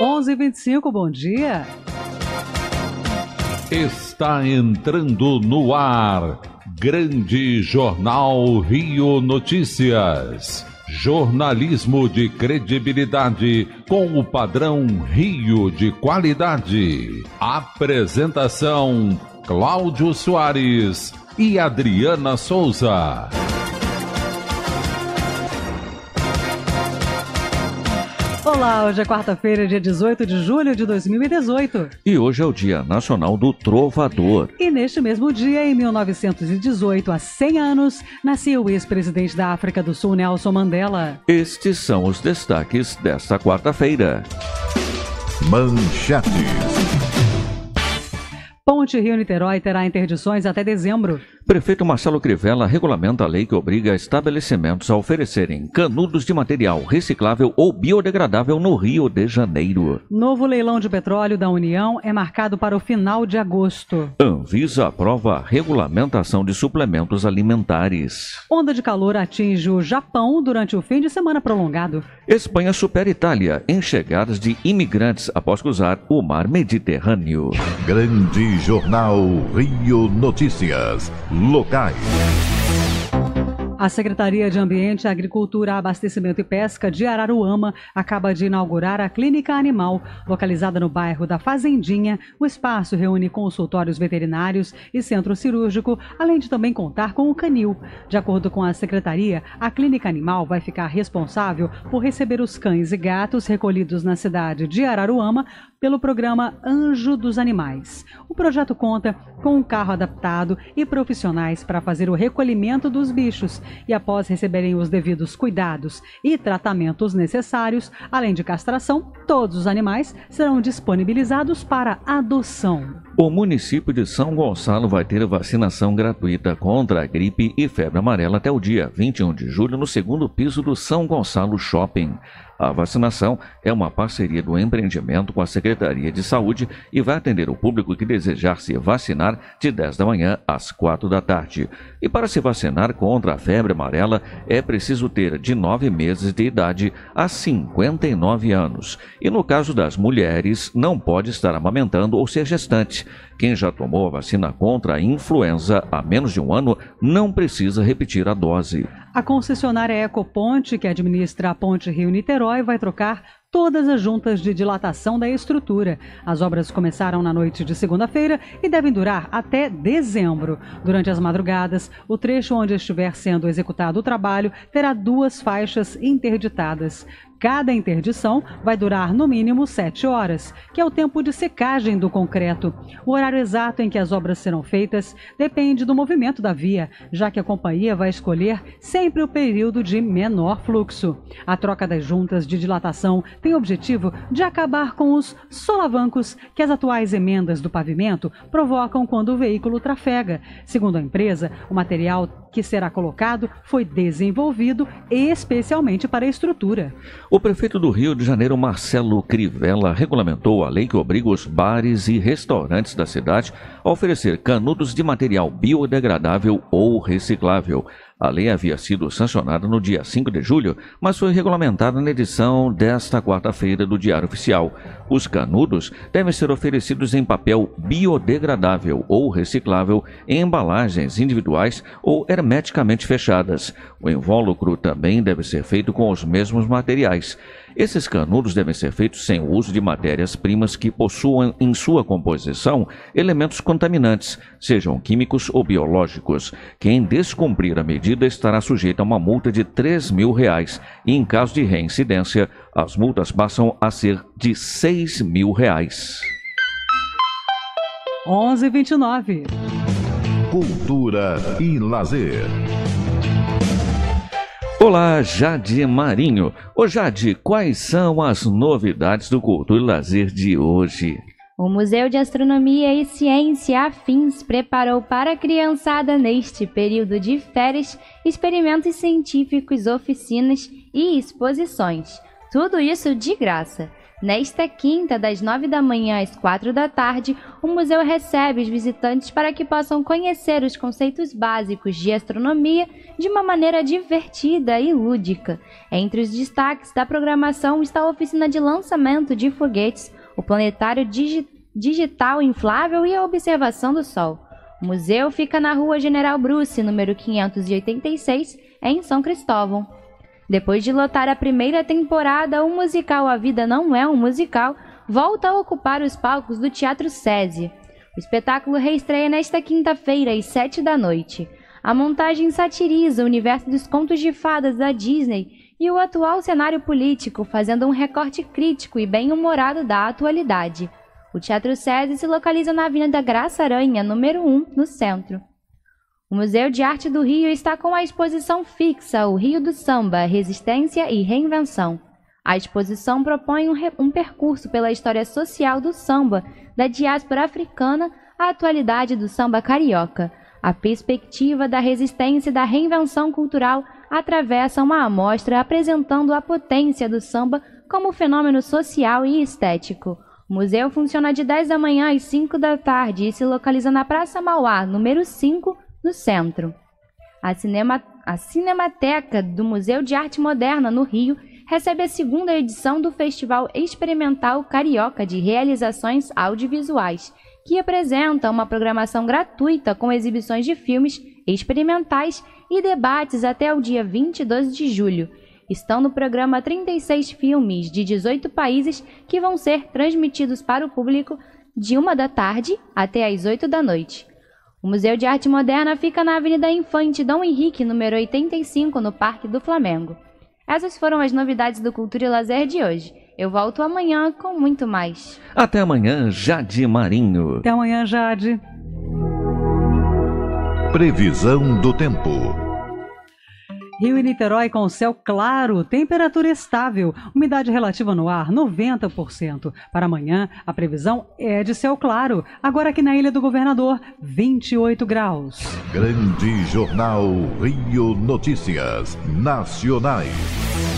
11:25. Bom dia. Está entrando no ar. Grande Jornal Rio Notícias. Jornalismo de credibilidade com o padrão Rio de qualidade. Apresentação: Cláudio Soares e Adriana Souza. Olá, hoje é quarta-feira, dia 18 de julho de 2018. E hoje é o Dia Nacional do Trovador. E neste mesmo dia, em 1918, há 100 anos, nasceu o ex-presidente da África do Sul, Nelson Mandela. Estes são os destaques desta quarta-feira. Manchetes. Ponte Rio-Niterói terá interdições até dezembro. Prefeito Marcelo Crivella regulamenta a lei que obriga estabelecimentos a oferecerem canudos de material reciclável ou biodegradável no Rio de Janeiro. Novo leilão de petróleo da União é marcado para o final de agosto. Anvisa aprova a regulamentação de suplementos alimentares. Onda de calor atinge o Japão durante o fim de semana prolongado. Espanha supera Itália em chegadas de imigrantes após cruzar o mar Mediterrâneo. Grande Jornal Rio Notícias. Locais. A Secretaria de Ambiente, Agricultura, Abastecimento e Pesca de Araruama acaba de inaugurar a Clínica Animal, localizada no bairro da Fazendinha. O espaço reúne consultórios veterinários e centro cirúrgico, além de também contar com o canil. De acordo com a Secretaria, a Clínica Animal vai ficar responsável por receber os cães e gatos recolhidos na cidade de Araruama pelo programa Anjo dos Animais. O projeto conta com um carro adaptado e profissionais para fazer o recolhimento dos bichos e após receberem os devidos cuidados e tratamentos necessários, além de castração, todos os animais serão disponibilizados para adoção. O município de São Gonçalo vai ter vacinação gratuita contra a gripe e febre amarela até o dia 21 de julho no segundo piso do São Gonçalo Shopping. A vacinação é uma parceria do empreendimento com a Secretaria de Saúde e vai atender o público que desejar se vacinar de 10 da manhã às 4 da tarde. E para se vacinar contra a febre amarela é preciso ter de 9 meses de idade a 59 anos. E no caso das mulheres, não pode estar amamentando ou ser gestante. Quem já tomou a vacina contra a influenza há menos de um ano não precisa repetir a dose. A concessionária Ecoponte, que administra a Ponte Rio-Niterói, vai trocar todas as juntas de dilatação da estrutura. As obras começaram na noite de segunda-feira e devem durar até dezembro. Durante as madrugadas, o trecho onde estiver sendo executado o trabalho terá duas faixas interditadas. Cada interdição vai durar no mínimo sete horas, que é o tempo de secagem do concreto. O horário exato em que as obras serão feitas depende do movimento da via, já que a companhia vai escolher sempre o período de menor fluxo. A troca das juntas de dilatação tem o objetivo de acabar com os solavancos que as atuais emendas do pavimento provocam quando o veículo trafega. Segundo a empresa, o material que será colocado foi desenvolvido especialmente para a estrutura. O prefeito do Rio de Janeiro, Marcelo Crivella, regulamentou a lei que obriga os bares e restaurantes da cidade a oferecer canudos de material biodegradável ou reciclável. A lei havia sido sancionada no dia 5 de julho, mas foi regulamentada na edição desta quarta-feira do Diário Oficial. Os canudos devem ser oferecidos em papel biodegradável ou reciclável em embalagens individuais ou hermeticamente fechadas. O invólucro também deve ser feito com os mesmos materiais. Esses canudos devem ser feitos sem o uso de matérias-primas que possuam em sua composição elementos contaminantes, sejam químicos ou biológicos. Quem descumprir a medida estará sujeito a uma multa de 3 mil reais e, em caso de reincidência, as multas passam a ser de 6 mil reais. 11:29 Cultura e lazer. Olá, Jade Marinho. Ô Jade, quais são as novidades do Cultura e Lazer de hoje? O Museu de Astronomia e Ciência Afins preparou para a criançada neste período de férias experimentos científicos, oficinas e exposições. Tudo isso de graça. Nesta quinta, das 9 da manhã às 4 da tarde, o museu recebe os visitantes para que possam conhecer os conceitos básicos de astronomia de uma maneira divertida e lúdica. Entre os destaques da programação está a oficina de lançamento de foguetes, o planetário digi digital inflável e a observação do Sol. O museu fica na Rua General Bruce, número 586, em São Cristóvão. Depois de lotar a primeira temporada, o musical A Vida Não É um Musical volta a ocupar os palcos do Teatro SESI. O espetáculo reestreia nesta quinta-feira, às sete da noite. A montagem satiriza o universo dos contos de fadas da Disney e o atual cenário político, fazendo um recorte crítico e bem-humorado da atualidade. O Teatro SESI se localiza na Avenida Graça Aranha, número 1, no centro. O Museu de Arte do Rio está com a exposição fixa O Rio do Samba, Resistência e Reinvenção. A exposição propõe um, um, percurso pela história social do samba, da diáspora africana à atualidade do samba carioca. A perspectiva da resistência e da reinvenção cultural atravessa uma amostra apresentando a potência do samba como fenômeno social e estético. O museu funciona de 10 da manhã às 5 da tarde e se localiza na Praça Mauá, número 5, no centro. A, cinema, a Cinemateca do Museu de Arte Moderna, no Rio, recebe a segunda edição do Festival Experimental Carioca de Realizações Audiovisuais, que apresenta uma programação gratuita com exibições de filmes experimentais e debates até o dia 22 de julho estão no programa 36 filmes de 18 países que vão ser transmitidos para o público de uma da tarde até às 8 da noite. O Museu de Arte Moderna fica na Avenida Infante Dom Henrique, número 85, no Parque do Flamengo. Essas foram as novidades do Cultura e Lazer de hoje. Eu volto amanhã com muito mais. Até amanhã, Jade Marinho. Até amanhã, Jade. Previsão do tempo. Rio e Niterói com céu claro, temperatura estável, umidade relativa no ar 90%. Para amanhã, a previsão é de céu claro. Agora aqui na Ilha do Governador, 28 graus. Grande Jornal Rio Notícias Nacionais.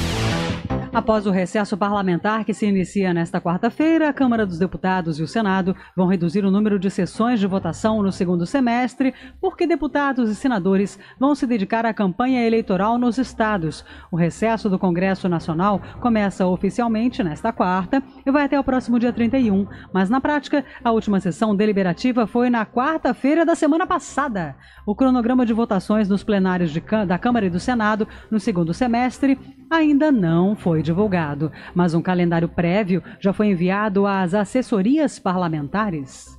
Após o recesso parlamentar que se inicia nesta quarta-feira, a Câmara dos Deputados e o Senado vão reduzir o número de sessões de votação no segundo semestre, porque deputados e senadores vão se dedicar à campanha eleitoral nos estados. O recesso do Congresso Nacional começa oficialmente nesta quarta e vai até o próximo dia 31, mas na prática, a última sessão deliberativa foi na quarta-feira da semana passada. O cronograma de votações nos plenários da Câmara e do Senado no segundo semestre ainda não foi divulgado, mas um calendário prévio já foi enviado às assessorias parlamentares.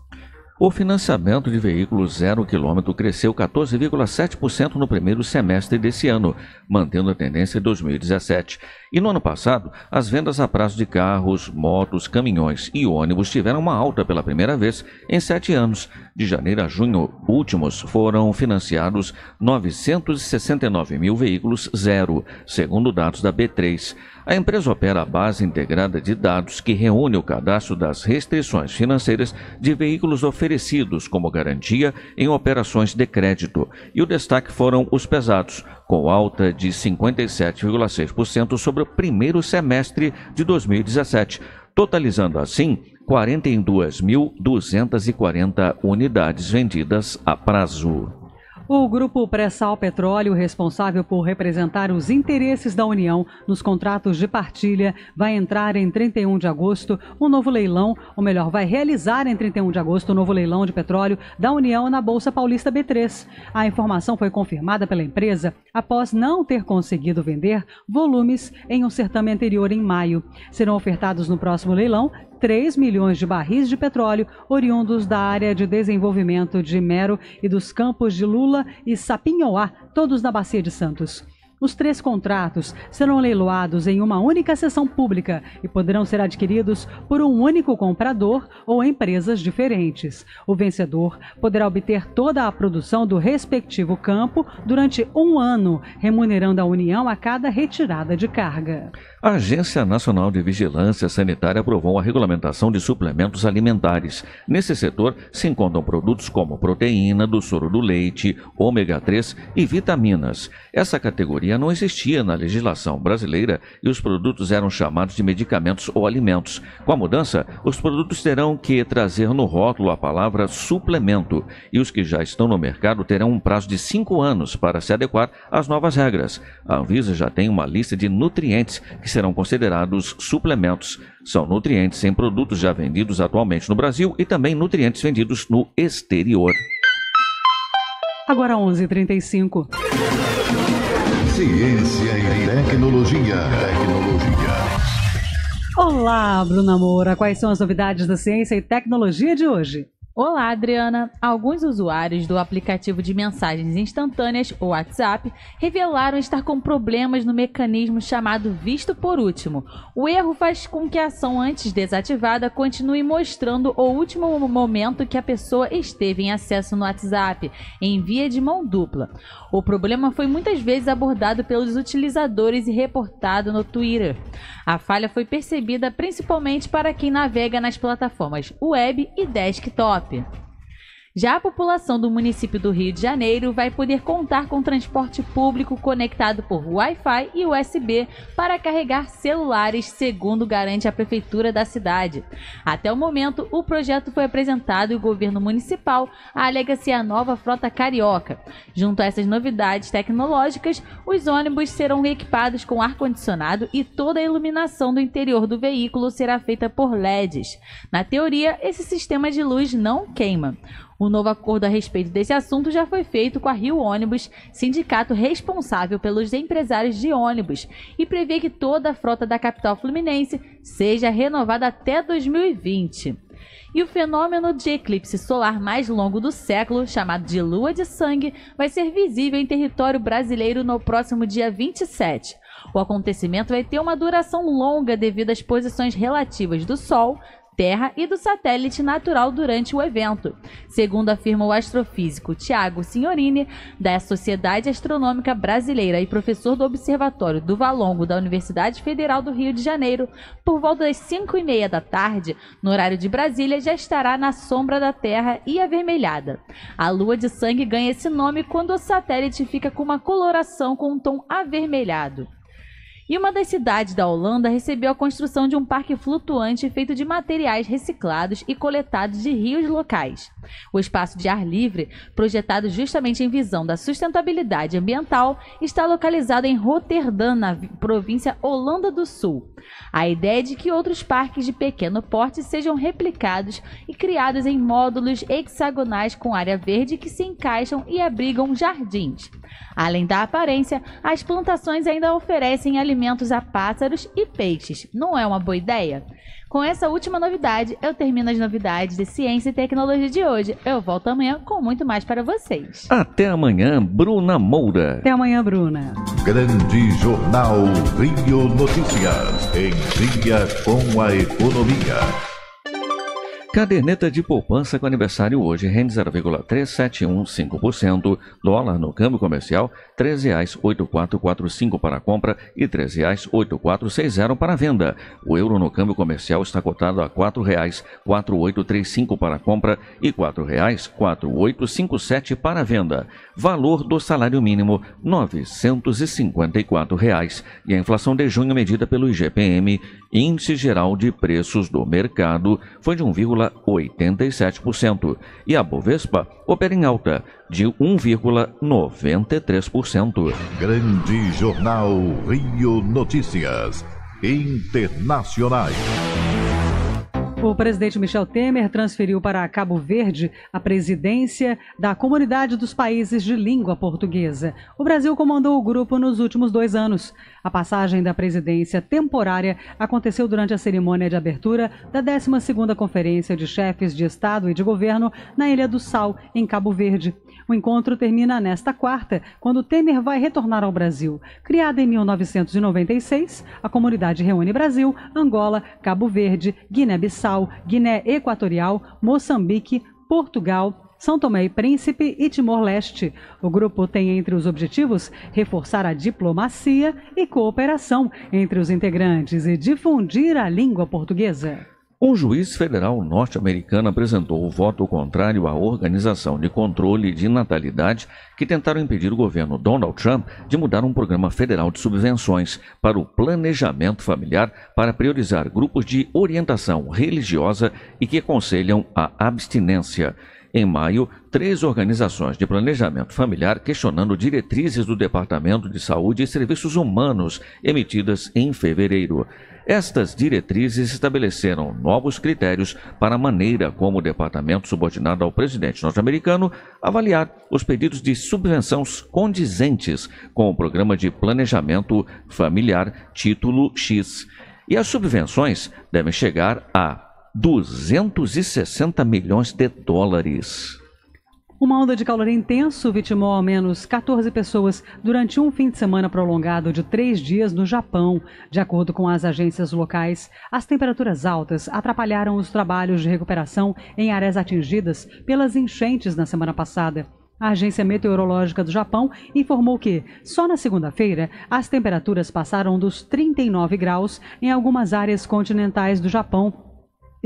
O financiamento de veículos zero quilômetro cresceu 14,7% no primeiro semestre desse ano, mantendo a tendência de 2017. E no ano passado, as vendas a prazo de carros, motos, caminhões e ônibus tiveram uma alta pela primeira vez em sete anos. De janeiro a junho últimos foram financiados 969 mil veículos zero, segundo dados da B3. A empresa opera a base integrada de dados que reúne o cadastro das restrições financeiras de veículos oferecidos como garantia em operações de crédito. E o destaque foram os pesados, com alta de 57,6% sobre o primeiro semestre de 2017, totalizando assim 42.240 unidades vendidas a prazo. O grupo Pré-Sal Petróleo, responsável por representar os interesses da União nos contratos de partilha, vai entrar em 31 de agosto um novo leilão, ou melhor, vai realizar em 31 de agosto um novo leilão de petróleo da União na Bolsa Paulista B3. A informação foi confirmada pela empresa após não ter conseguido vender volumes em um certame anterior em maio. Serão ofertados no próximo leilão 3 milhões de barris de petróleo oriundos da área de desenvolvimento de Mero e dos campos de Lula e Sapinhoá, todos na Bacia de Santos. Os três contratos serão leiloados em uma única sessão pública e poderão ser adquiridos por um único comprador ou empresas diferentes. O vencedor poderá obter toda a produção do respectivo campo durante um ano, remunerando a União a cada retirada de carga. A Agência Nacional de Vigilância Sanitária aprovou a regulamentação de suplementos alimentares. Nesse setor se encontram produtos como proteína do soro do leite, ômega 3 e vitaminas. Essa categoria maioria não existia na legislação brasileira e os produtos eram chamados de medicamentos ou alimentos. Com a mudança, os produtos terão que trazer no rótulo a palavra suplemento e os que já estão no mercado terão um prazo de cinco anos para se adequar às novas regras. A Anvisa já tem uma lista de nutrientes que serão considerados suplementos. São nutrientes em produtos já vendidos atualmente no Brasil e também nutrientes vendidos no exterior. Agora 11h35. Ciência e tecnologia. Tecnologia. Olá, Bruna Moura. Quais são as novidades da ciência e tecnologia de hoje? Olá, Adriana! Alguns usuários do aplicativo de mensagens instantâneas, o WhatsApp, revelaram estar com problemas no mecanismo chamado visto por último. O erro faz com que a ação antes desativada continue mostrando o último momento que a pessoa esteve em acesso no WhatsApp, em via de mão dupla. O problema foi muitas vezes abordado pelos utilizadores e reportado no Twitter. A falha foi percebida principalmente para quem navega nas plataformas web e desktop. ya? Já a população do município do Rio de Janeiro vai poder contar com transporte público conectado por Wi-Fi e USB para carregar celulares, segundo garante a prefeitura da cidade. Até o momento, o projeto foi apresentado e o governo municipal alega-se a nova frota carioca. Junto a essas novidades tecnológicas, os ônibus serão equipados com ar-condicionado e toda a iluminação do interior do veículo será feita por LEDs. Na teoria, esse sistema de luz não queima. Um novo acordo a respeito desse assunto já foi feito com a Rio Ônibus, sindicato responsável pelos empresários de ônibus, e prevê que toda a frota da capital fluminense seja renovada até 2020. E o fenômeno de eclipse solar mais longo do século, chamado de Lua de Sangue, vai ser visível em território brasileiro no próximo dia 27. O acontecimento vai ter uma duração longa devido às posições relativas do Sol, Terra e do satélite natural durante o evento, segundo afirma o astrofísico Tiago Signorini, da Sociedade Astronômica Brasileira e professor do Observatório do Valongo da Universidade Federal do Rio de Janeiro. Por volta das 5 e meia da tarde, no horário de Brasília, já estará na sombra da Terra e avermelhada. A lua de sangue ganha esse nome quando o satélite fica com uma coloração com um tom avermelhado. E uma das cidades da Holanda recebeu a construção de um parque flutuante feito de materiais reciclados e coletados de rios locais. O espaço de ar livre, projetado justamente em visão da sustentabilidade ambiental, está localizado em Roterdã, na província Holanda do Sul. A ideia é de que outros parques de pequeno porte sejam replicados e criados em módulos hexagonais com área verde que se encaixam e abrigam jardins. Além da aparência, as plantações ainda oferecem alimentos a pássaros e peixes. Não é uma boa ideia? Com essa última novidade, eu termino as novidades de ciência e tecnologia de hoje. Eu volto amanhã com muito mais para vocês. Até amanhã, Bruna Moura. Até amanhã, Bruna. Grande Jornal Rio Notícias. Em dia com a economia. Caderneta de poupança com aniversário hoje rende 0,3715%, dólar no câmbio comercial R$ 3,8445 para compra e R$ 3,8460 para venda. O euro no câmbio comercial está cotado a R$ 4,4835 para compra e R$ 4,4857 para venda. Valor do salário mínimo 954 reais. E a inflação de junho medida pelo IGPM, Índice Geral de Preços do Mercado, foi de 1,87%. E a Bovespa opera em alta de 1,93%. Grande Jornal Rio Notícias. Internacionais. O presidente Michel Temer transferiu para Cabo Verde a presidência da Comunidade dos Países de Língua Portuguesa. O Brasil comandou o grupo nos últimos dois anos. A passagem da presidência temporária aconteceu durante a cerimônia de abertura da 12ª Conferência de Chefes de Estado e de Governo na Ilha do Sal, em Cabo Verde. O encontro termina nesta quarta, quando Temer vai retornar ao Brasil. Criada em 1996, a comunidade reúne Brasil, Angola, Cabo Verde, Guiné-Bissau, Guiné Equatorial, Moçambique, Portugal, são Tomé e Príncipe e Timor-Leste. O grupo tem entre os objetivos reforçar a diplomacia e cooperação entre os integrantes e difundir a língua portuguesa. Um juiz federal norte-americano apresentou o voto contrário à organização de controle de natalidade que tentaram impedir o governo Donald Trump de mudar um programa federal de subvenções para o planejamento familiar para priorizar grupos de orientação religiosa e que aconselham a abstinência. Em maio, três organizações de planejamento familiar questionando diretrizes do Departamento de Saúde e Serviços Humanos emitidas em fevereiro. Estas diretrizes estabeleceram novos critérios para a maneira como o departamento subordinado ao presidente norte-americano avaliar os pedidos de subvenções condizentes com o programa de planejamento familiar título X. E as subvenções devem chegar a 260 milhões de dólares. Uma onda de calor intenso vitimou ao menos 14 pessoas durante um fim de semana prolongado de três dias no Japão. De acordo com as agências locais, as temperaturas altas atrapalharam os trabalhos de recuperação em áreas atingidas pelas enchentes na semana passada. A Agência Meteorológica do Japão informou que, só na segunda-feira, as temperaturas passaram dos 39 graus em algumas áreas continentais do Japão,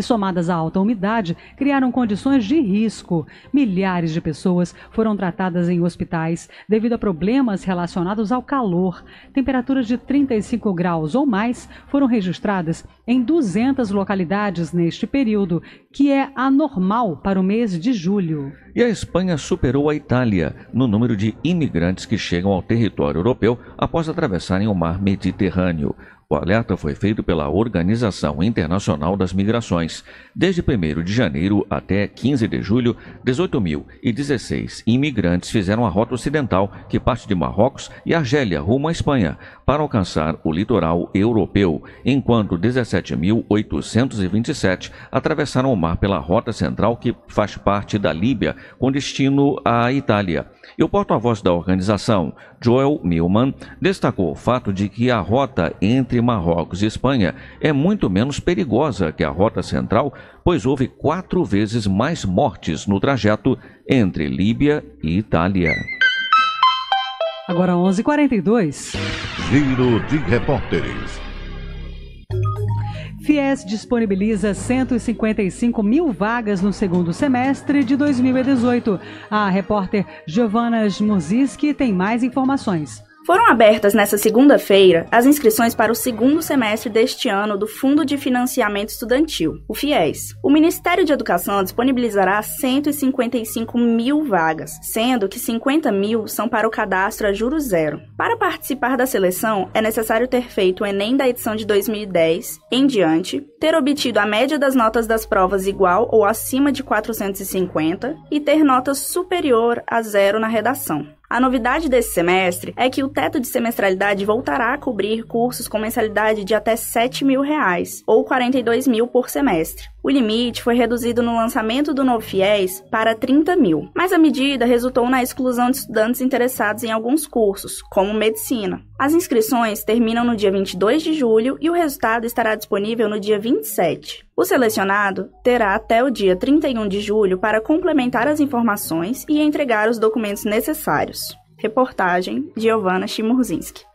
e somadas à alta umidade, criaram condições de risco. Milhares de pessoas foram tratadas em hospitais devido a problemas relacionados ao calor. Temperaturas de 35 graus ou mais foram registradas em 200 localidades neste período, que é anormal para o mês de julho. E a Espanha superou a Itália no número de imigrantes que chegam ao território europeu após atravessarem o mar Mediterrâneo. O alerta foi feito pela Organização Internacional das Migrações. Desde 1 de janeiro até 15 de julho, 18.016 imigrantes fizeram a rota ocidental, que parte de Marrocos e Argélia rumo à Espanha, para alcançar o litoral europeu, enquanto 17.827 atravessaram o mar pela rota central, que faz parte da Líbia, com destino à Itália. E o porta-voz da organização, Joel Milman, destacou o fato de que a rota entre Marrocos e Espanha é muito menos perigosa que a rota central, pois houve quatro vezes mais mortes no trajeto entre Líbia e Itália. Agora 11:42. Giro de repórteres. Fies disponibiliza 155 mil vagas no segundo semestre de 2018. A repórter Giovanna Smuziski tem mais informações. Foram abertas nesta segunda-feira as inscrições para o segundo semestre deste ano do Fundo de Financiamento Estudantil, o FIES. O Ministério de Educação disponibilizará 155 mil vagas, sendo que 50 mil são para o cadastro a juro zero. Para participar da seleção, é necessário ter feito o Enem da edição de 2010 em diante, ter obtido a média das notas das provas igual ou acima de 450 e ter nota superior a zero na redação. A novidade desse semestre é que o teto de semestralidade voltará a cobrir cursos com mensalidade de até 7 mil reais, ou 42 mil por semestre. O limite foi reduzido no lançamento do novo FIES para 30 mil, mas a medida resultou na exclusão de estudantes interessados em alguns cursos, como medicina. As inscrições terminam no dia 22 de julho e o resultado estará disponível no dia 27. O selecionado terá até o dia 31 de julho para complementar as informações e entregar os documentos necessários. Reportagem Giovanna Chimurzinski.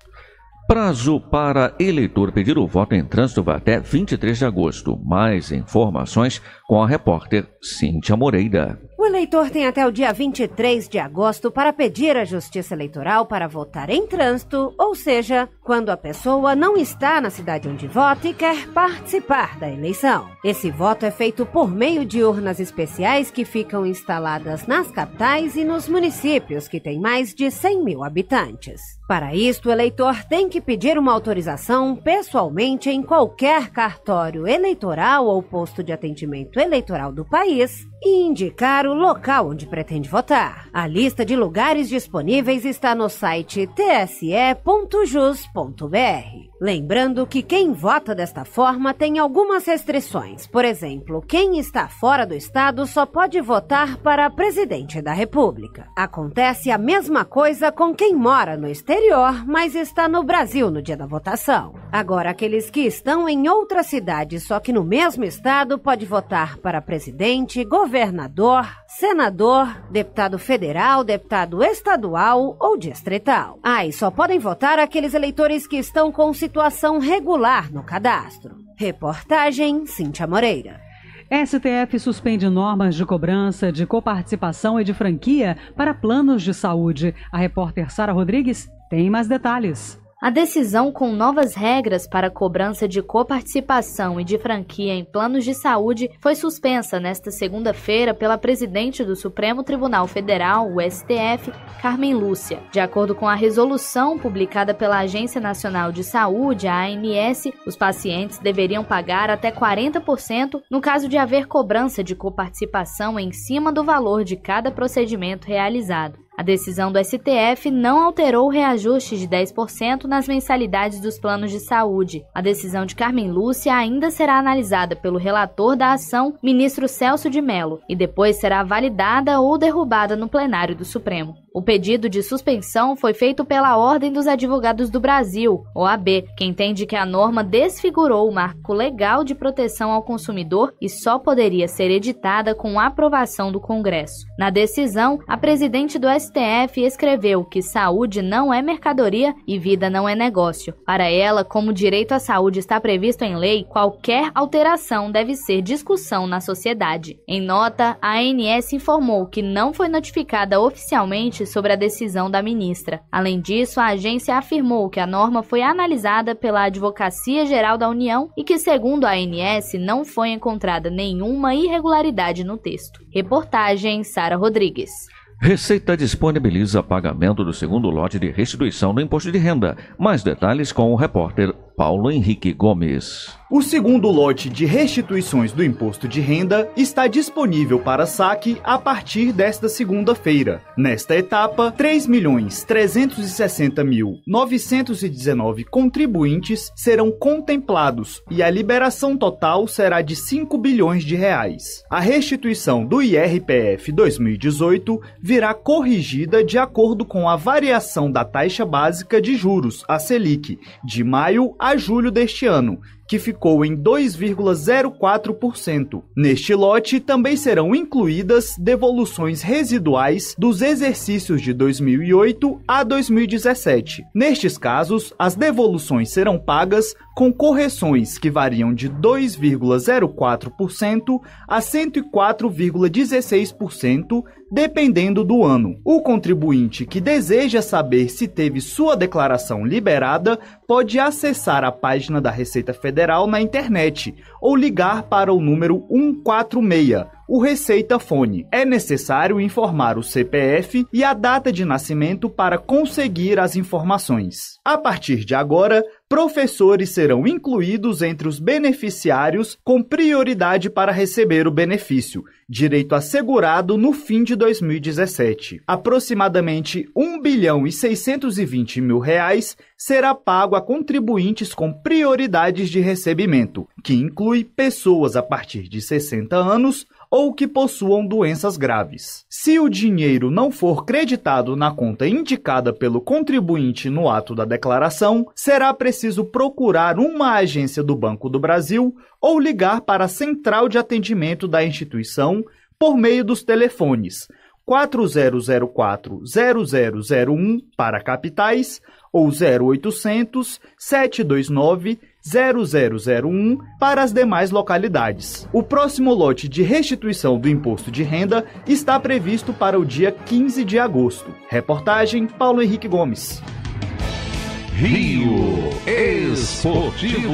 Prazo para eleitor pedir o voto em trânsito vai até 23 de agosto. Mais informações com a repórter Cíntia Moreira. O eleitor tem até o dia 23 de agosto para pedir à Justiça Eleitoral para votar em trânsito, ou seja, quando a pessoa não está na cidade onde vota e quer participar da eleição. Esse voto é feito por meio de urnas especiais que ficam instaladas nas capitais e nos municípios que têm mais de 100 mil habitantes. Para isto, o eleitor tem que pedir uma autorização pessoalmente em qualquer cartório eleitoral ou posto de atendimento eleitoral do país e indicar o local onde pretende votar. A lista de lugares disponíveis está no site tse.jus.br. Lembrando que quem vota desta forma tem algumas restrições. Por exemplo, quem está fora do estado só pode votar para presidente da República. Acontece a mesma coisa com quem mora no exterior, mas está no Brasil no dia da votação. Agora, aqueles que estão em outra cidade, só que no mesmo estado, pode votar para presidente, governador, senador, deputado federal, deputado estadual ou distrital. Ah, e só podem votar aqueles eleitores que estão com situação regular no cadastro. Reportagem Cíntia Moreira. STF suspende normas de cobrança de coparticipação e de franquia para planos de saúde. A repórter Sara Rodrigues tem mais detalhes. A decisão com novas regras para cobrança de coparticipação e de franquia em planos de saúde foi suspensa nesta segunda-feira pela presidente do Supremo Tribunal Federal, o STF, Carmen Lúcia. De acordo com a resolução publicada pela Agência Nacional de Saúde, a ANS, os pacientes deveriam pagar até 40% no caso de haver cobrança de coparticipação em cima do valor de cada procedimento realizado. A decisão do STF não alterou o reajuste de 10% nas mensalidades dos planos de saúde. A decisão de Carmen Lúcia ainda será analisada pelo relator da ação, ministro Celso de Mello, e depois será validada ou derrubada no plenário do Supremo. O pedido de suspensão foi feito pela Ordem dos Advogados do Brasil, OAB, que entende que a norma desfigurou o marco legal de proteção ao consumidor e só poderia ser editada com aprovação do Congresso. Na decisão, a presidente do STF escreveu que saúde não é mercadoria e vida não é negócio. Para ela, como o direito à saúde está previsto em lei, qualquer alteração deve ser discussão na sociedade. Em nota, a ANS informou que não foi notificada oficialmente sobre a decisão da ministra. Além disso, a agência afirmou que a norma foi analisada pela Advocacia Geral da União e que, segundo a ANS, não foi encontrada nenhuma irregularidade no texto. Reportagem Sara Rodrigues. Receita disponibiliza pagamento do segundo lote de restituição do imposto de renda. Mais detalhes com o repórter Paulo Henrique Gomes. O segundo lote de restituições do imposto de renda está disponível para saque a partir desta segunda-feira. Nesta etapa, 3.360.919 contribuintes serão contemplados e a liberação total será de 5 bilhões de reais. A restituição do IRPF 2018 virá corrigida de acordo com a variação da taxa básica de juros, a Selic, de maio a julho deste ano, que ficou em 2,04%. Neste lote também serão incluídas devoluções residuais dos exercícios de 2008 a 2017. Nestes casos, as devoluções serão pagas com correções que variam de 2,04% a 104,16%, dependendo do ano. O contribuinte que deseja saber se teve sua declaração liberada pode acessar a página da Receita Federal na internet ou ligar para o número 146 o Receita Fone. É necessário informar o CPF e a data de nascimento para conseguir as informações. A partir de agora, professores serão incluídos entre os beneficiários com prioridade para receber o benefício, direito assegurado no fim de 2017. Aproximadamente 1 bilhão e 620 mil reais será pago a contribuintes com prioridades de recebimento, que inclui pessoas a partir de 60 anos ou que possuam doenças graves. Se o dinheiro não for creditado na conta indicada pelo contribuinte no ato da declaração, será preciso procurar uma agência do Banco do Brasil ou ligar para a central de atendimento da instituição por meio dos telefones 4004-0001 para capitais ou 0800 729 0001 para as demais localidades. O próximo lote de restituição do imposto de renda está previsto para o dia 15 de agosto. Reportagem Paulo Henrique Gomes. Rio Esportivo.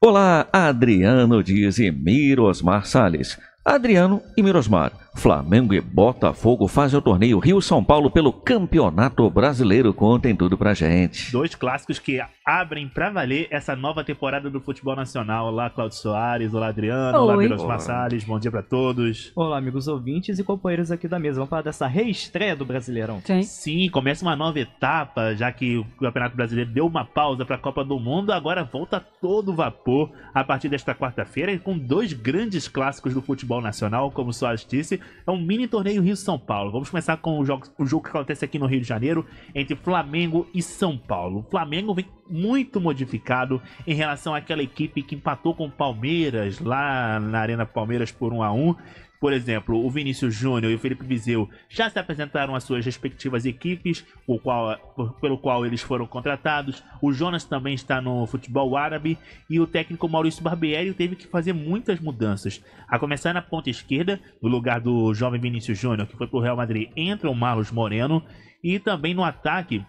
Olá, Adriano Dias e Mirosmar Salles. Adriano e Mirosmar. Flamengo e Botafogo fazem o torneio Rio-São Paulo pelo Campeonato Brasileiro. Contem tudo pra gente. Dois clássicos que abrem pra valer essa nova temporada do futebol nacional. Olá, Claudio Soares. Olá, Adriano. Olá, Miros Massales. Bom dia pra todos. Olá, amigos ouvintes e companheiros aqui da mesa. Vamos falar dessa reestreia do Brasileirão. Sim. Sim, começa uma nova etapa, já que o Campeonato Brasileiro deu uma pausa pra Copa do Mundo. Agora volta todo vapor a partir desta quarta-feira com dois grandes clássicos do futebol nacional, como o Soares disse é um mini torneio Rio-São Paulo. Vamos começar com o jogo, o jogo que acontece aqui no Rio de Janeiro entre Flamengo e São Paulo. O Flamengo vem muito modificado em relação àquela equipe que empatou com o Palmeiras lá na Arena Palmeiras por 1 a 1 Por exemplo, o Vinícius Júnior e o Felipe Vizeu já se apresentaram às suas respectivas equipes, o qual, pelo qual eles foram contratados. O Jonas também está no futebol árabe e o técnico Maurício Barbieri teve que fazer muitas mudanças. A começar na ponta esquerda, no lugar do jovem Vinícius Júnior, que foi para o Real Madrid, entra o Marlos Moreno. E também no ataque,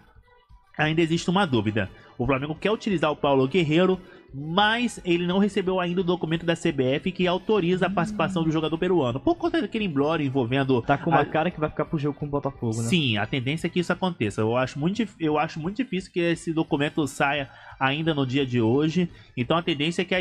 ainda existe uma dúvida. O Flamengo quer utilizar o Paulo Guerreiro, mas ele não recebeu ainda o documento da CBF que autoriza a participação do jogador peruano. Por conta daquele emblório envolvendo. Tá com uma a- cara que vai ficar pro jogo com o Botafogo, né? Sim, a tendência é que isso aconteça. Eu acho muito, eu acho muito difícil que esse documento saia ainda no dia de hoje. Então a tendência é que a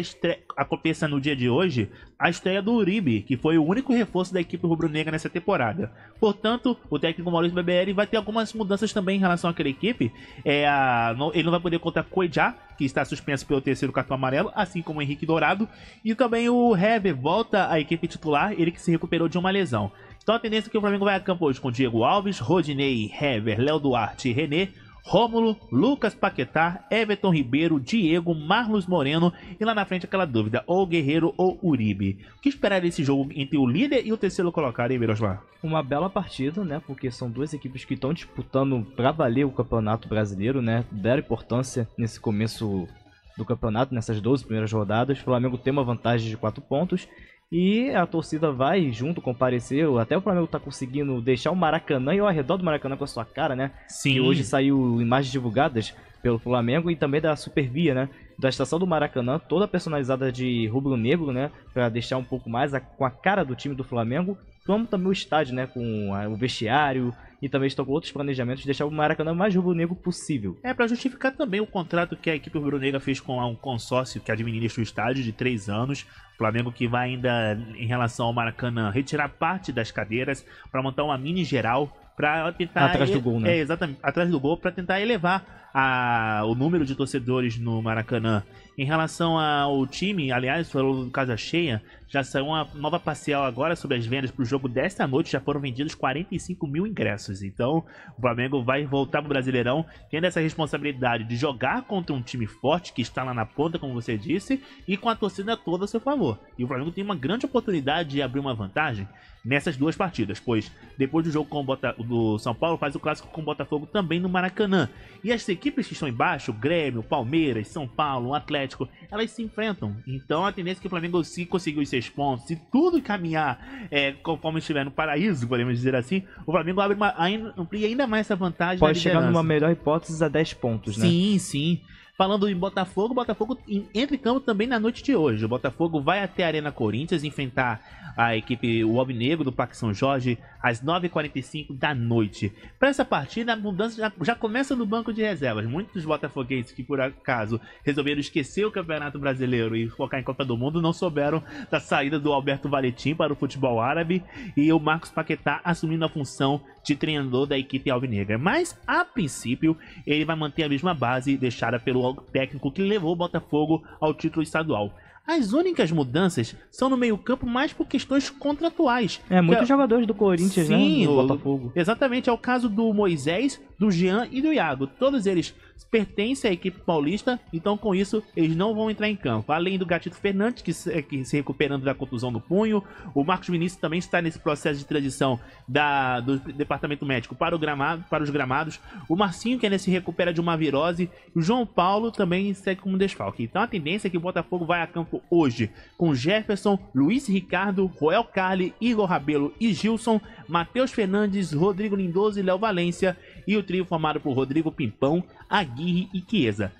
aconteça no dia de hoje a estreia do Uribe, que foi o único reforço da equipe rubro-negra nessa temporada. Portanto, o técnico Maurício BBR vai ter algumas mudanças também em relação àquela equipe. É a... Ele não vai poder contar com o Coedjá, que está suspenso pelo terceiro cartão amarelo, assim como o Henrique Dourado. E também o Hever volta à equipe titular, ele que se recuperou de uma lesão. Então a tendência é que o Flamengo vai a campo hoje com Diego Alves, Rodinei, Hever, Léo Duarte e René. Rômulo, Lucas Paquetá, Everton Ribeiro, Diego, Marlos Moreno e lá na frente aquela dúvida, ou Guerreiro ou Uribe. O que esperar desse jogo entre o líder e o terceiro colocado, hein, Mirosmar? Uma bela partida, né? Porque são duas equipes que estão disputando pra valer o Campeonato Brasileiro, né? Deram importância nesse começo do campeonato, nessas 12 primeiras rodadas. O Flamengo tem uma vantagem de 4 pontos. E a torcida vai junto comparecer. Até o Flamengo tá conseguindo deixar o Maracanã e o arredor do Maracanã com a sua cara, né? Sim. E hoje saiu imagens divulgadas pelo Flamengo e também da Supervia, né? Da estação do Maracanã, toda personalizada de rubro-negro, né? Pra deixar um pouco mais a- com a cara do time do Flamengo. Como também o estádio, né? Com a- o vestiário e também estão com outros planejamentos de deixar o Maracanã mais rubro-negro possível. É para justificar também o contrato que a equipe rubro-negra fez com um consórcio que administra o estádio de três anos. O Flamengo que vai ainda, em relação ao Maracanã, retirar parte das cadeiras para montar uma mini geral para tentar Atrás do gol, né? É, exatamente, atrás do gol para tentar elevar a, o número de torcedores no Maracanã. Em relação ao time, aliás, falou do Casa Cheia, já saiu uma nova parcial agora sobre as vendas para o jogo desta noite. Já foram vendidos 45 mil ingressos. Então, o Flamengo vai voltar para o Brasileirão, tendo essa responsabilidade de jogar contra um time forte que está lá na ponta, como você disse, e com a torcida toda a seu favor. E o Flamengo tem uma grande oportunidade de abrir uma vantagem nessas duas partidas, pois depois do jogo com o Bota- do São Paulo faz o clássico com o Botafogo também no Maracanã. E as equipes que estão embaixo, Grêmio, Palmeiras, São Paulo, Atlético, elas se enfrentam. Então a tendência é que o Flamengo se conseguir os seis pontos, se tudo caminhar é, conforme estiver no paraíso, podemos dizer assim, o Flamengo abre uma, ainda, amplia ainda mais essa vantagem. Pode chegar numa melhor hipótese a 10 pontos, né? Sim, sim. Falando em Botafogo, Botafogo entra em campo também na noite de hoje. O Botafogo vai até a Arena Corinthians enfrentar a equipe o Alvinegro do Parque São Jorge às 9h45 da noite. Para essa partida, a mudança já, já começa no banco de reservas. Muitos botafoguenses que por acaso resolveram esquecer o Campeonato Brasileiro e focar em Copa do Mundo não souberam da saída do Alberto Valentim para o futebol árabe e o Marcos Paquetá assumindo a função de treinador da equipe alvinegra. Mas, a princípio, ele vai manter a mesma base deixada pelo técnico que levou o Botafogo ao título estadual. As únicas mudanças são no meio-campo, mais por questões contratuais. É, muitos Que- jogadores do Corinthians, Sim, né? O- Botafogo. Exatamente, é o caso do Moisés, do Jean e do Iago. Todos eles pertencem à equipe paulista, então com isso eles não vão entrar em campo. Além do Gatito Fernandes, que se, que se recuperando da contusão do punho, o Marcos Vinícius também está nesse processo de transição da, do departamento médico para, o gramado, para os gramados. O Marcinho, que ainda se recupera de uma virose. O João Paulo também segue como desfalque. Então a tendência é que o Botafogo vai a campo hoje com Jefferson, Luiz Ricardo, Roel Carli, Igor Rabelo e Gilson, Matheus Fernandes, Rodrigo Lindoso e Léo Valência. E o trio formado por Rodrigo Pimpão, Aguirre e Chiesa.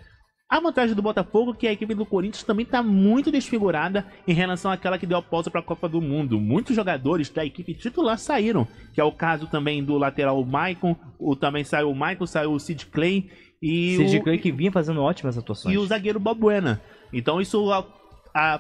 A vantagem do Botafogo é que a equipe do Corinthians também está muito desfigurada em relação àquela que deu a pausa para a Copa do Mundo. Muitos jogadores da equipe titular saíram, que é o caso também do lateral Maicon, o, também saiu o Maicon, saiu o Sid Clay e Sid o, Clay que vinha fazendo ótimas atuações. e o zagueiro Balbuena. Então isso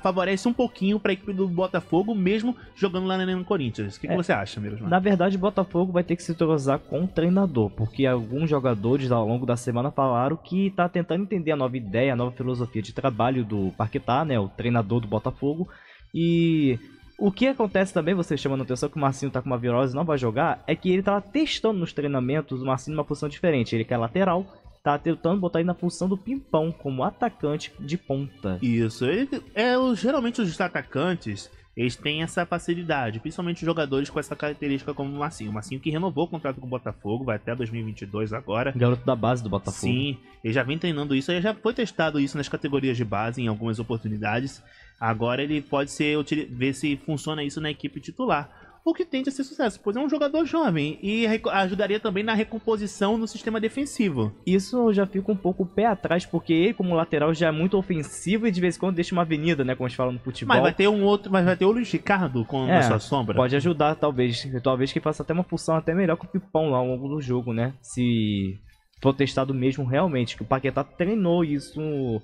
favorece um pouquinho para a equipe do Botafogo, mesmo jogando lá no Corinthians. O que, que É. você acha, Mirosmar? Na verdade, o Botafogo vai ter que se entrosar com o treinador, porque alguns jogadores ao longo da semana falaram que tá tentando entender a nova ideia, a nova filosofia de trabalho do Parquetá, né, o treinador do Botafogo. E o que acontece também, você chamando a atenção que o Marcinho tá com uma virose e não vai jogar, é que ele tava testando nos treinamentos o Marcinho numa posição diferente. Ele quer lateral tá tentando botar ele na função do Pimpão, como atacante de ponta. Isso, ele, é, geralmente os atacantes, eles têm essa facilidade, principalmente os jogadores com essa característica como o Massinho. O Massinho que renovou o contrato com o Botafogo, vai até 2022 agora. Garoto da base do Botafogo. Sim, ele já vem treinando isso, ele já foi testado isso nas categorias de base em algumas oportunidades. Agora ele pode ser ver se funciona isso na equipe titular. O que tende a ser sucesso, pois é um jogador jovem e ajudaria também na recomposição no sistema defensivo. Isso eu já fico um pouco pé atrás, porque ele, como lateral, já é muito ofensivo e de vez em quando deixa uma avenida, né? Como a gente fala no futebol. Mas vai ter um outro, mas vai ter o Luiz Ricardo com É, a sua sombra. Pode ajudar, talvez. Talvez que faça até uma função até melhor que o Pipão lá ao longo do jogo, né? Se for testado mesmo realmente. Que o Paquetá treinou isso no-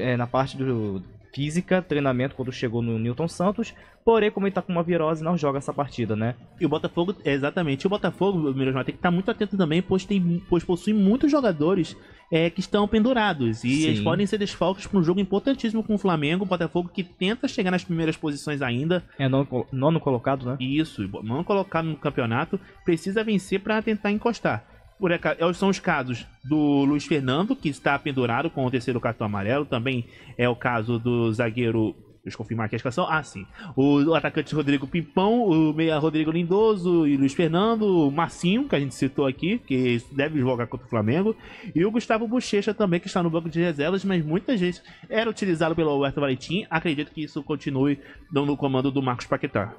é, na parte do física, treinamento, quando chegou no Newton Santos. Porém, como ele tá com uma virose, não joga essa partida, né? E o Botafogo, é, exatamente, o Botafogo, o Mirosmar, tem que estar muito atento também, pois, tem, pois possui muitos jogadores é, que estão pendurados. E Sim. eles podem ser desfalques para um jogo importantíssimo com o Flamengo. O Botafogo que tenta chegar nas primeiras posições ainda. É nono, nono colocado, né? Isso, não colocado no campeonato, precisa vencer para tentar encostar. Por é, são os casos do Luiz Fernando, que está pendurado com o terceiro cartão amarelo. Também é o caso do zagueiro. Deixa eu confirmar aqui a escalação. Ah, sim. O atacante Rodrigo Pimpão, o meia Rodrigo Lindoso e Luiz Fernando, o Marcinho, que a gente citou aqui, que deve jogar contra o Flamengo, e o Gustavo Bochecha também, que está no banco de reservas, mas muitas vezes era utilizado pelo Alberto Valentim. Acredito que isso continue dando o comando do Marcos Paquetá.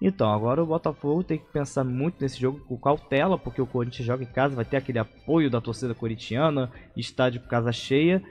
Então, agora o Botafogo tem que pensar muito nesse jogo com cautela, porque o Corinthians joga em casa, vai ter aquele apoio da torcida corintiana, estádio com casa cheia.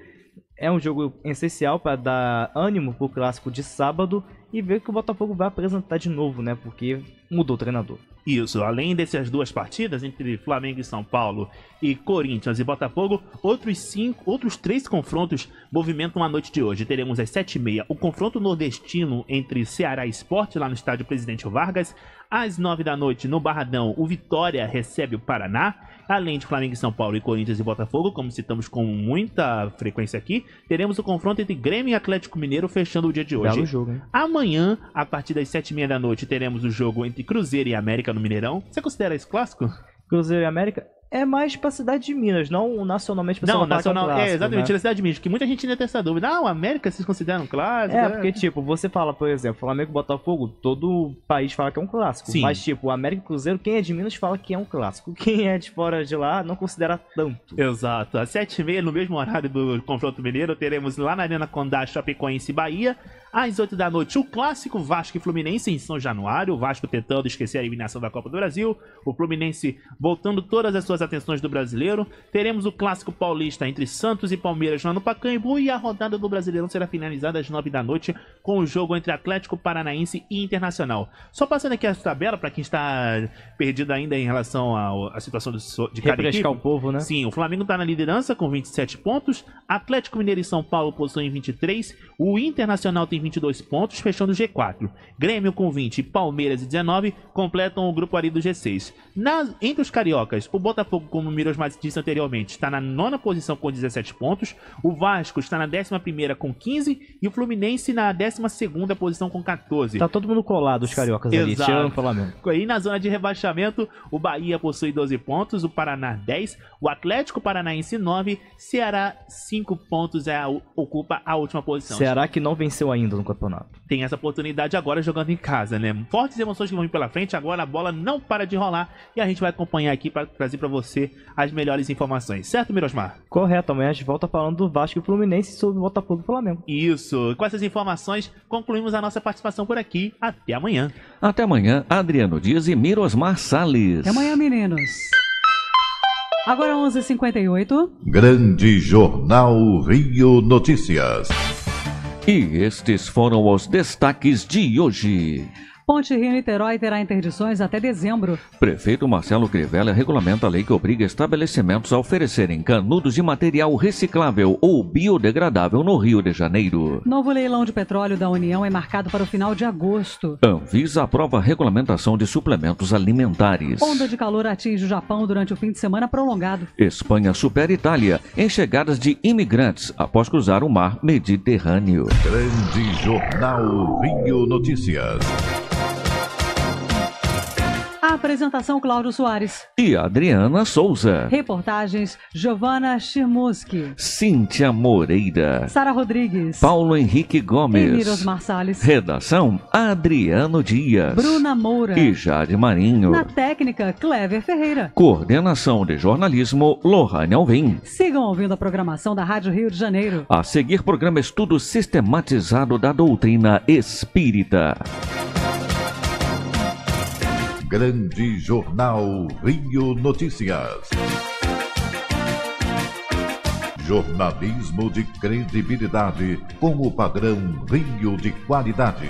É um jogo essencial para dar ânimo pro clássico de sábado e ver que o Botafogo vai apresentar de novo, né? Porque mudou o treinador. Isso, além dessas duas partidas entre Flamengo e São Paulo e Corinthians e Botafogo, outros cinco, outros três confrontos movimentam a noite de hoje. Teremos às sete e meia o confronto nordestino entre Ceará e Esporte lá no estádio Presidente Vargas. Às nove da noite no Barradão, o Vitória recebe o Paraná. Além de Flamengo e São Paulo e Corinthians e Botafogo, como citamos com muita frequência aqui, teremos o confronto entre Grêmio e Atlético Mineiro fechando o dia de hoje. Belo jogo, hein? Amanhã, a partir das sete e meia da noite, teremos o jogo entre Cruzeiro e América no Mineirão. Você considera esse clássico? Cruzeiro e América é mais pra cidade de Minas, não nacionalmente pra Não, é nacional. É, exatamente, né? na cidade de Minas, que muita gente ainda tem essa dúvida. Ah, o América vocês consideram clássico? É, porque, tipo, você fala, por exemplo, Flamengo e Botafogo, todo o país fala que é um clássico. Sim. Mas, tipo, o América e Cruzeiro, quem é de Minas fala que é um clássico. Quem é de fora de lá não considera tanto. Exato. Às sete e meia, no mesmo horário do confronto mineiro, teremos lá na Arena Condá, Chapecoense e Bahia. Às oito da noite, o clássico Vasco e Fluminense em São Januário. O Vasco tentando esquecer a eliminação da Copa do Brasil. O Fluminense voltando todas as suas atenções do brasileiro. Teremos o clássico paulista entre Santos e Palmeiras lá no Pacaembu. E a rodada do Brasileirão será finalizada às nove da noite com o jogo entre Atlético Paranaense e Internacional. Só passando aqui a tabela para quem está perdido ainda em relação à situação do, so- de cada Refrescar equipe. o povo, né? Sim, o Flamengo está na liderança com 27 pontos. Atlético Mineiro e São Paulo possuem 23. O Internacional tem 22 pontos, fechando o G4. Grêmio com 20 e Palmeiras e 19 completam o grupo ali do G6. Nas- entre os cariocas, o Botafogo, como o Mirosmar disse anteriormente, está na nona posição com 17 pontos. O Vasco está na 11 com 15 e o Fluminense na 12 posição com 14. Tá todo mundo colado, os cariocas ali, tirando o Flamengo. Aí na zona de rebaixamento, o Bahia possui 12 pontos, o Paraná 10, o Atlético Paranaense 9, Ceará 5 pontos, é ocupa a última posição. Ceará que não venceu ainda no campeonato. Tem essa oportunidade agora jogando em casa, né? Fortes emoções que vão vir pela frente, agora a bola não para de rolar e a gente vai acompanhar aqui para trazer para você as melhores informações, certo, Mirosmar? Correto, amanhã a gente volta falando do Vasco e Fluminense sobre o Botafogo e Flamengo. Isso, com essas informações concluímos a nossa participação por aqui. Até amanhã. Até amanhã, Adriano Dias e Mirosmar Salles. Até amanhã, meninos. Agora 11h58. Grande Jornal Rio Notícias. E estes foram os destaques de hoje. Ponte Rio-Niterói terá interdições até dezembro. Prefeito Marcelo Crivella regulamenta a lei que obriga estabelecimentos a oferecerem canudos de material reciclável ou biodegradável no Rio de Janeiro. Novo leilão de petróleo da União é marcado para o final de agosto. Anvisa aprova a regulamentação de suplementos alimentares. Onda de calor atinge o Japão durante o fim de semana prolongado. Espanha supera Itália em chegadas de imigrantes após cruzar o mar Mediterrâneo. Grande Jornal Rio Notícias. A Apresentação Cláudio Soares. E Adriana Souza. Reportagens Giovana Chirmuski. Cíntia Moreira. Sara Rodrigues. Paulo Henrique Gomes. Emílio Osmar Salles. Redação Adriano Dias. Bruna Moura. E Jade Marinho. Na técnica, Clever Ferreira. Coordenação de jornalismo Lohane Alvim. Sigam ouvindo a programação da Rádio Rio de Janeiro. A seguir, programa Estudo Sistematizado da Doutrina Espírita. Grande Jornal Rio Notícias. Jornalismo de credibilidade com o padrão Rio de qualidade.